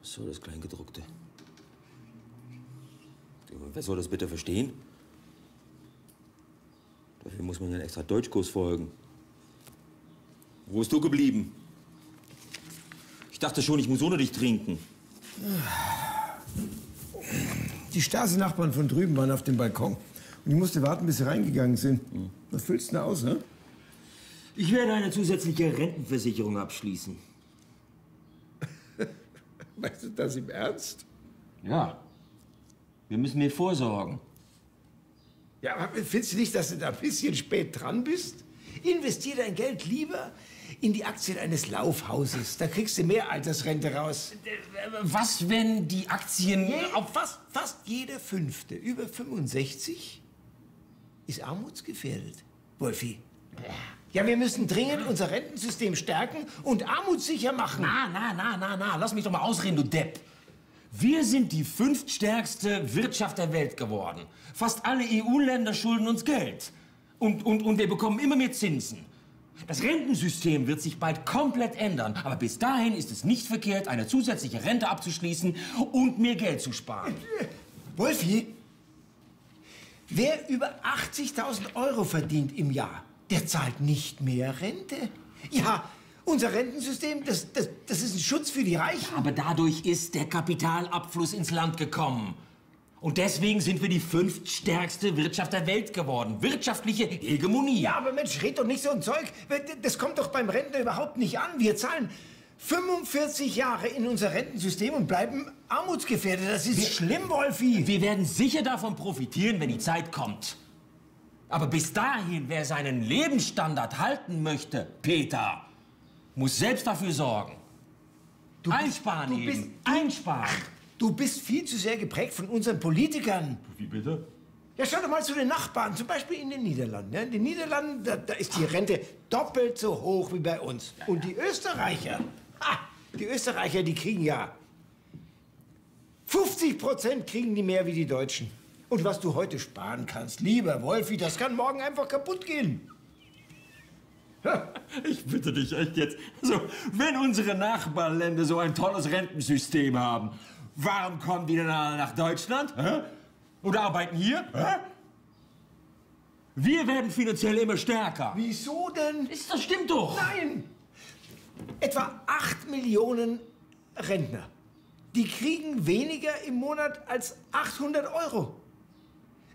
Was soll das Kleingedruckte? Wer soll das bitte verstehen? Dafür muss man ja einen extra Deutschkurs folgen. Wo bist du geblieben? Ich dachte schon, ich muss ohne dich trinken. Die Stasi-Nachbarn von drüben waren auf dem Balkon. Und ich musste warten, bis sie reingegangen sind. Was füllst du denn aus, ne? Ich werde eine zusätzliche Rentenversicherung abschließen. Weißt du das im Ernst? Ja. Wir müssen mir vorsorgen. Ja, aber findest du nicht, dass du da ein bisschen spät dran bist? Investier dein Geld lieber in die Aktien eines Laufhauses. Da kriegst du mehr Altersrente raus. Was, wenn die Aktien Auf fast, fast jeder Fünfte über 65 ist armutsgefährdet. Wolfi. Ja, wir müssen dringend unser Rentensystem stärken und armutssicher machen. Na, na, na, na, na, lass mich doch mal ausreden, du Depp. Wir sind die fünftstärkste Wirtschaft der Welt geworden. Fast alle EU-Länder schulden uns Geld. Und, und, und wir bekommen immer mehr Zinsen. Das Rentensystem wird sich bald komplett ändern. Aber bis dahin ist es nicht verkehrt, eine zusätzliche Rente abzuschließen und mehr Geld zu sparen. Wolfi, wer über 80.000 Euro verdient im Jahr, der zahlt nicht mehr Rente. Ja, unser Rentensystem, das, das, das ist ein Schutz für die Reichen. Aber dadurch ist der Kapitalabfluss ins Land gekommen. Und deswegen sind wir die fünftstärkste Wirtschaft der Welt geworden. Wirtschaftliche Hegemonie. Ja, aber Mensch, red doch nicht so ein Zeug. Das kommt doch beim Rentner überhaupt nicht an. Wir zahlen 45 Jahre in unser Rentensystem und bleiben armutsgefährdet. Das ist schlimm, Wolfi. Wir werden sicher davon profitieren, wenn die Zeit kommt. Aber bis dahin, wer seinen Lebensstandard halten möchte, Peter, muss selbst dafür sorgen. Du bist- Einsparen du eben. bist- Einsparen. Du bist viel zu sehr geprägt von unseren Politikern. Wie bitte? Ja, schau doch mal zu den Nachbarn, zum Beispiel in den Niederlanden. Ja, in den Niederlanden, da, da ist die Rente doppelt so hoch wie bei uns. Und die Österreicher, ha, die Österreicher, die kriegen ja 50 Prozent kriegen die mehr wie die Deutschen. Und was du heute sparen kannst, lieber Wolfi, das kann morgen einfach kaputt gehen. Ich bitte dich echt jetzt. So, wenn unsere Nachbarländer so ein tolles Rentensystem haben, warum kommen die denn alle nach Deutschland? Hä? Und arbeiten hier? Hä? Wir werden finanziell immer stärker. Wieso denn? Ist, das stimmt doch. Nein! Etwa 8 Millionen Rentner. Die kriegen weniger im Monat als 800 Euro.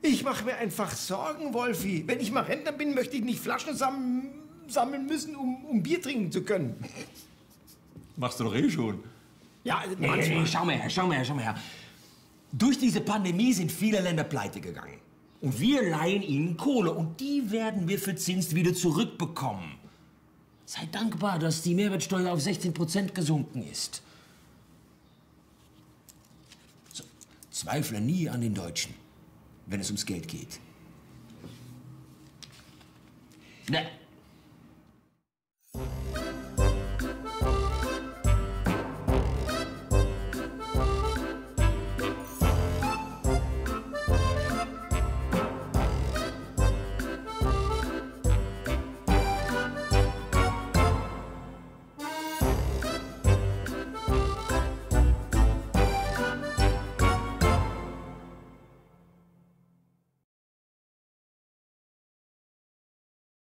Ich mache mir einfach Sorgen, Wolfi. Wenn ich mal Rentner bin, möchte ich nicht Flaschen sam sammeln müssen, um, um Bier trinken zu können. Machst du doch eh schon. Ja, Nee, nee, nee, schau mal her, schau mal her, schau mal her. Durch diese Pandemie sind viele Länder pleite gegangen. Und wir leihen ihnen Kohle und die werden wir verzinst wieder zurückbekommen. Sei dankbar, dass die Mehrwertsteuer auf 16 Prozent gesunken ist. So, zweifle nie an den Deutschen, wenn es ums Geld geht. Na,